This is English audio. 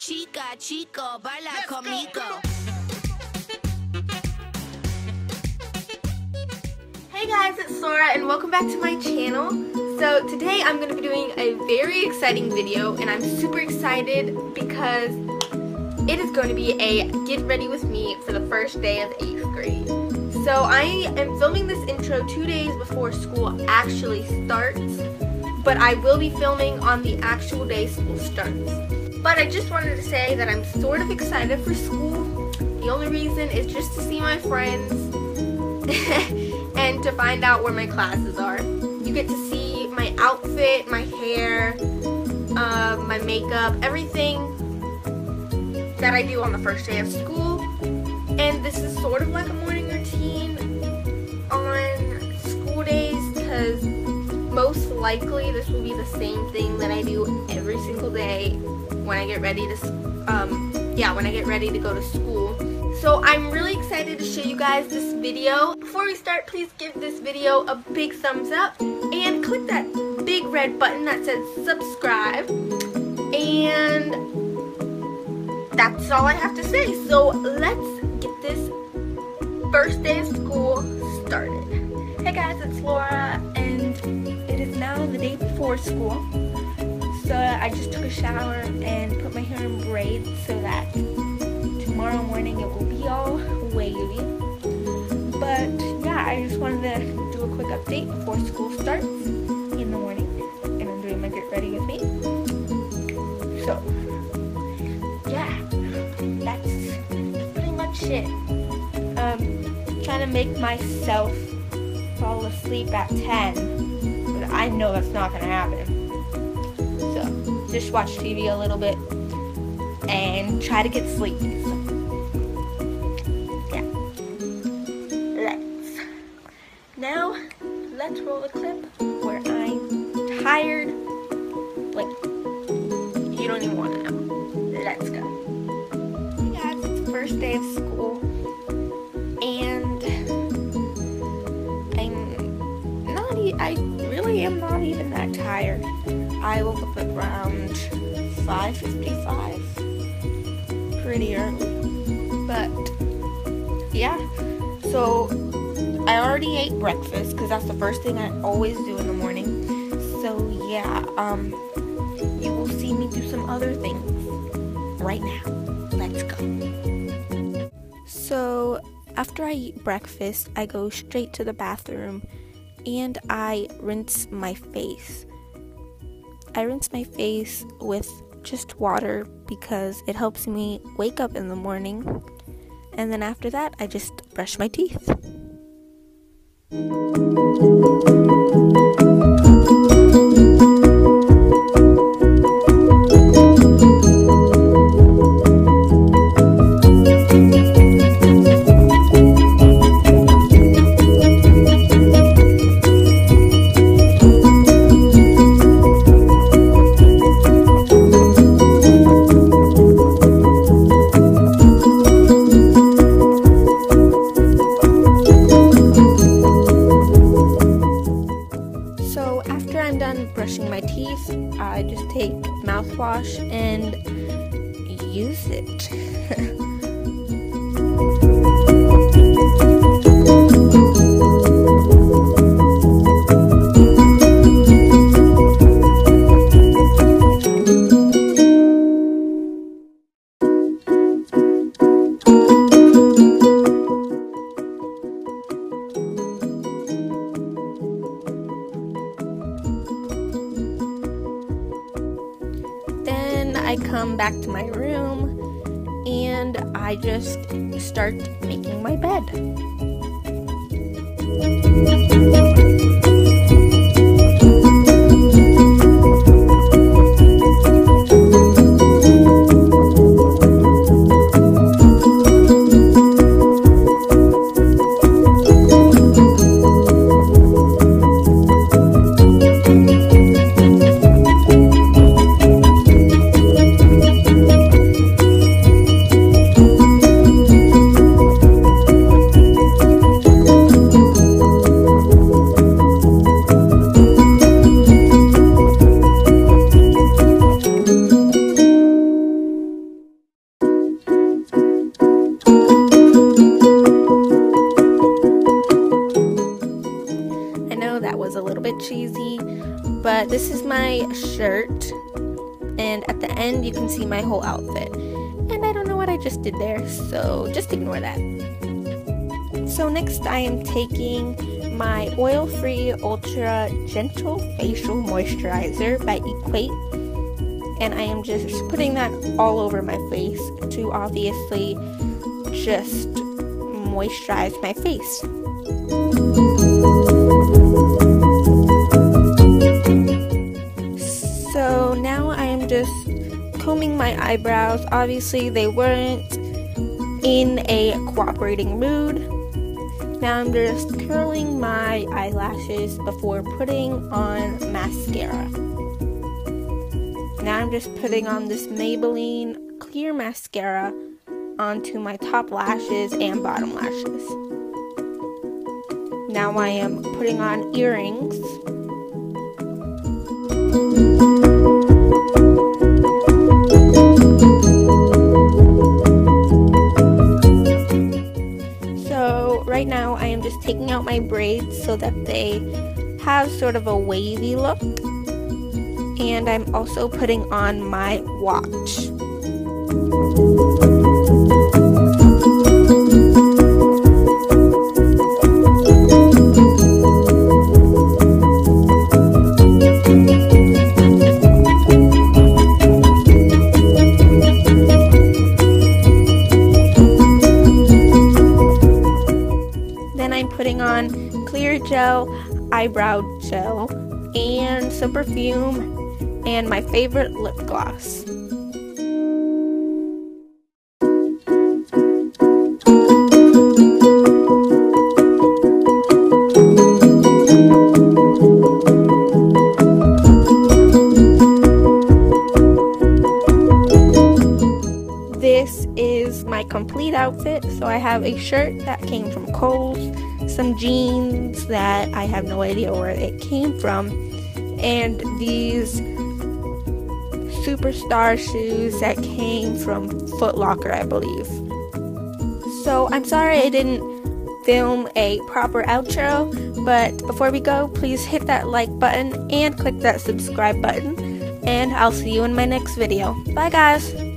chica, chico, baila Let's go, conmigo. Hey guys, it's Laura and welcome back to my channel. So today I'm going to be doing a very exciting video and I'm super excited because it is going to be a get ready with me for the first day of 8th grade. So I am filming this intro two days before school actually starts, but I will be filming on the actual day school starts. But I just wanted to say that I'm sort of excited for school. The only reason is just to see my friends and to find out where my classes are. You get to see my outfit, my hair, uh, my makeup, everything that I do on the first day of school. And this is sort of like a morning routine on school days because most likely this will be the same thing that I do every single day when I get ready to, um, yeah, when I get ready to go to school. So I'm really excited to show you guys this video. Before we start, please give this video a big thumbs up and click that big red button that says subscribe. And that's all I have to say. So let's get this first day of school started. Hey guys, it's Laura now the day before school. So I just took a shower and put my hair in braids so that tomorrow morning it will be all wavy. But yeah, I just wanted to do a quick update before school starts in the morning. And I'm doing my get ready with me. So yeah, that's pretty much it. Um, trying to make myself fall asleep at 10. I know that's not gonna happen. So just watch TV a little bit and try to get sleepy. So, yeah. Let's. Now, let's roll a clip where I'm tired. Like, you don't even want to know. Let's go. Hey guys, it's first day of school. Am not even that tired. I woke up around 5.55. Pretty early. But, yeah. So, I already ate breakfast because that's the first thing I always do in the morning. So, yeah, um, you will see me do some other things right now. Let's go. So, after I eat breakfast, I go straight to the bathroom and I rinse my face. I rinse my face with just water because it helps me wake up in the morning. And then after that, I just brush my teeth. I'm done brushing my teeth, I just take mouthwash and use it. I come back to my room and I just start making my bed. Cheesy, but this is my shirt. And at the end, you can see my whole outfit. And I don't know what I just did there, so just ignore that. So next I am taking my oil-free ultra gentle facial moisturizer by Equate and I am just putting that all over my face to obviously just moisturize my face. Combing my eyebrows. Obviously they weren't in a cooperating mood. Now I'm just curling my eyelashes before putting on mascara. Now I'm just putting on this Maybelline clear mascara onto my top lashes and bottom lashes. Now I am putting on earrings. So right now I am just taking out my braids so that they have sort of a wavy look and I'm also putting on my watch. Putting on clear gel, eyebrow gel, and some perfume and my favorite lip gloss. This is my complete outfit. So I have a shirt that came from Kohl's, some jeans that I have no idea where it came from, and these superstar shoes that came from Foot Locker, I believe. So I'm sorry I didn't film a proper outro, but before we go, please hit that like button and click that subscribe button, and I'll see you in my next video. Bye guys!